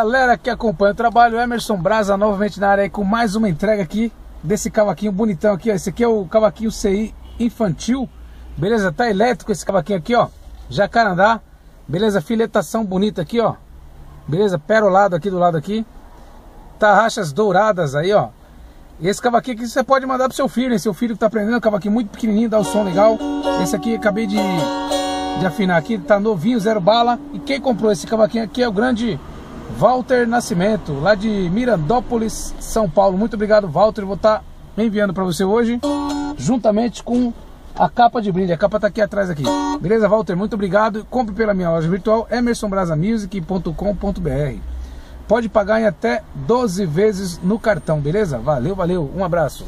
Galera que acompanha o trabalho, Emerson Brasa novamente na área aí com mais uma entrega aqui desse cavaquinho bonitão aqui, ó. Esse aqui é o cavaquinho CI infantil, beleza? Tá elétrico esse cavaquinho aqui, ó. Jacarandá, beleza? Filetação bonita aqui, ó. Beleza? Perolado aqui do lado aqui. Tarraxas douradas aí, ó. Esse cavaquinho aqui você pode mandar pro seu filho, né? Seu filho que tá aprendendo, cavaquinho muito pequenininho, dá o um som legal. Esse aqui acabei de, de afinar aqui, tá novinho, zero bala. E quem comprou esse cavaquinho aqui é o grande Walter Nascimento, lá de Mirandópolis, São Paulo. Muito obrigado, Walter. Vou estar tá enviando para você hoje, juntamente com a capa de brinde. A capa está aqui atrás aqui. Beleza, Walter? Muito obrigado. Compre pela minha loja virtual emersonbrasamusic.com.br. Pode pagar em até 12 vezes no cartão, beleza? Valeu, valeu. Um abraço.